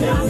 Yeah.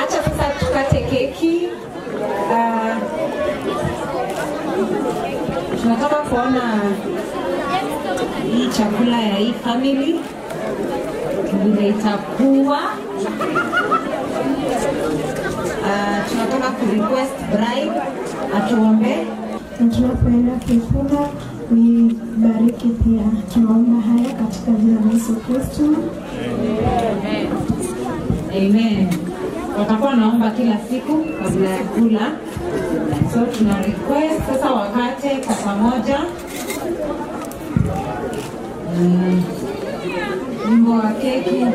Acha sasa. Ah, kuona hii chakula ya hii family vile itakuwa. Ah, tunataka kurequest bride atuombe tunapoenda kuifunga ni bariki pia. Tunaomba haya katika jina la Yesu Kristo. Amen. Watakuwa naomba kila siku kabla ya kula, so tuna request sasa wakate kwa pamoja Mm. wimbo wa keki.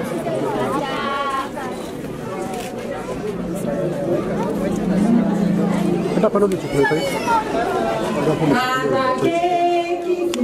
Canta para o bicho, por aí. Cada que se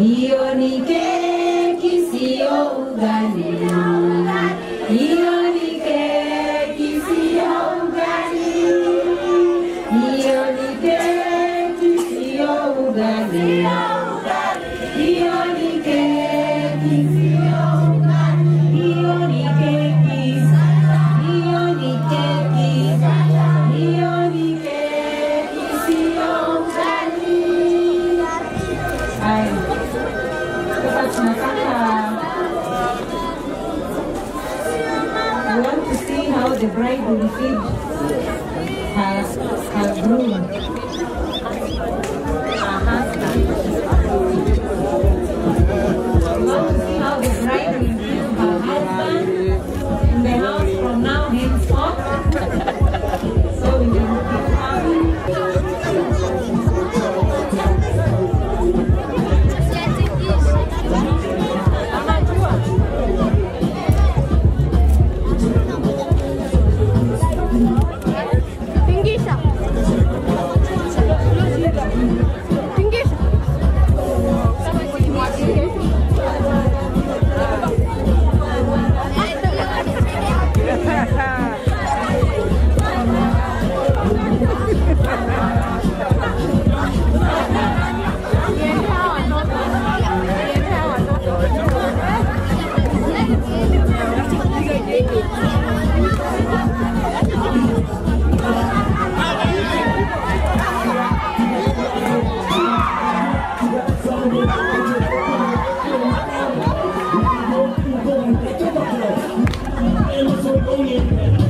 Hiyo ni keki sio ugali. Tunataka we want to see how the bride will feed her, her groom, Itu makhluk yang disukai.